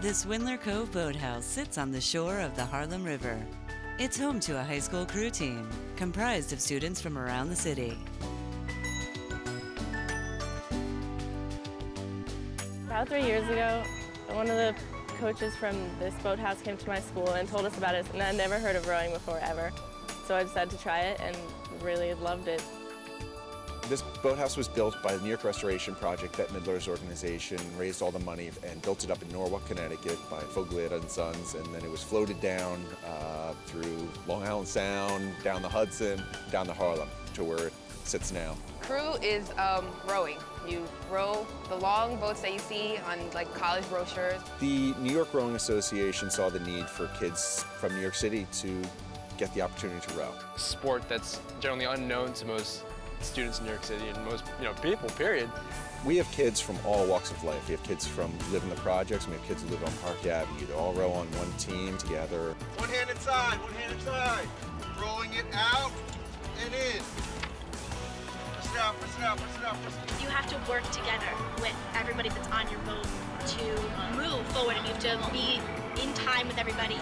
The Swindler Cove Boathouse sits on the shore of the Harlem River. It's home to a high school crew team comprised of students from around the city. About three years ago, one of the coaches from this boathouse came to my school and told us about it, and I'd never heard of rowing before, ever. So I decided to try it and really loved it. This boathouse was built by the New York Restoration Project, Bette Midler's organization, raised all the money and built it up in Norwalk, Connecticut by Foglietta and Sons, and then it was floated down uh, through Long Island Sound, down the Hudson, down to Harlem to where it sits now. Crew is um, rowing. You row the long boats that you see on like college brochures. The New York Rowing Association saw the need for kids from New York City to get the opportunity to row. Sport that's generally unknown to most students in New York City and most you know people, period. We have kids from all walks of life. We have kids from live in the projects, we have kids who live on Park Avenue. They all row on one team together. One hand inside, one hand inside. Rolling it out and in. Press it out, press it out, press it out, press it out. You have to work together with everybody that's on your boat to move forward and you have to be in time with everybody.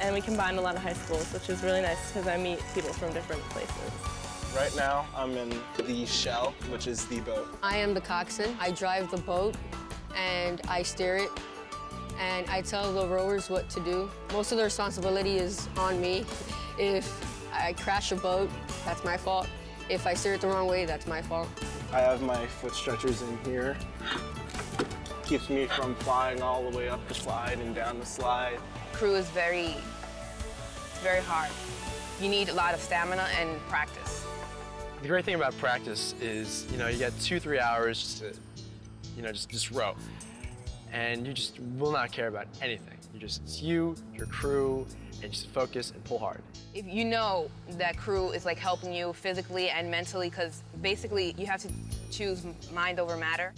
And we combined a lot of high schools, which is really nice because I meet people from different places. Right now, I'm in the shell, which is the boat. I am the coxswain. I drive the boat and I steer it and I tell the rowers what to do. Most of the responsibility is on me. If I crash a boat, that's my fault. If I steer it the wrong way, that's my fault. I have my foot stretchers in here. Keeps me from flying all the way up the slide and down the slide. Crew is very, it's very hard. You need a lot of stamina and practice. The great thing about practice is, you know, you get two, three hours just to, you know, just, just row. And you just will not care about anything. You just, it's you, your crew, and just focus and pull hard. If you know that crew is like helping you physically and mentally, because basically you have to choose mind over matter.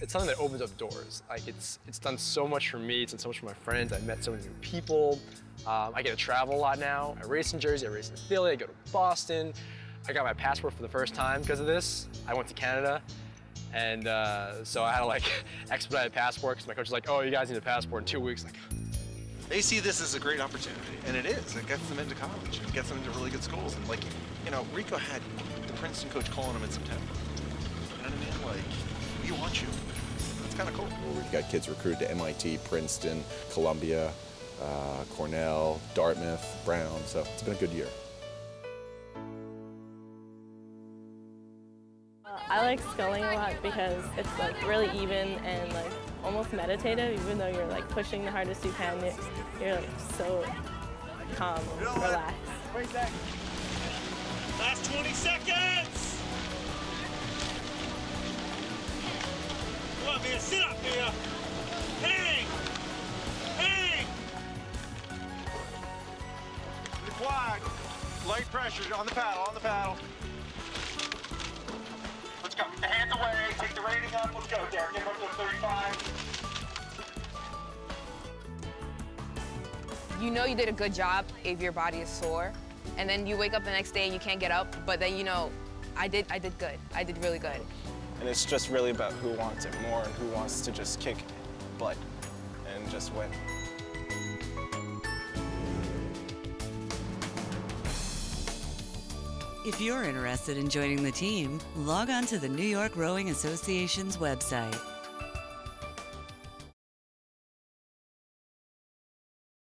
It's something that opens up doors. Like it's, it's done so much for me, it's done so much for my friends. I've met so many new people. Um, I get to travel a lot now. I race in Jersey, I race in Philly, I go to Boston. I got my passport for the first time because of this. I went to Canada, and uh, so I had to like expedite a passport because my coach was like, oh, you guys need a passport in two weeks. Like, They see this as a great opportunity, and it is. It gets them into college. It gets them into really good schools. And like, you know, Rico had the Princeton coach calling him in September. You know what I mean? Like, we want you. That's kind of cool. We've got kids recruited to MIT, Princeton, Columbia, uh, Cornell, Dartmouth, Brown, so it's been a good year. Uh, I like sculling a lot because it's like really even and like almost meditative, even though you're like pushing the hardest you can. You're, you're like so calm and relaxed. Last 20 seconds! Light pressure on the paddle, on the paddle. Let's go. Get the hands away. Take the rating up. Let's go, Derek. Get up to 35. You know you did a good job if your body is sore, and then you wake up the next day and you can't get up, but then you know, I did, I did good. I did really good. And it's just really about who wants it more and who wants to just kick butt and just win. If you're interested in joining the team, log on to the New York Rowing Association's website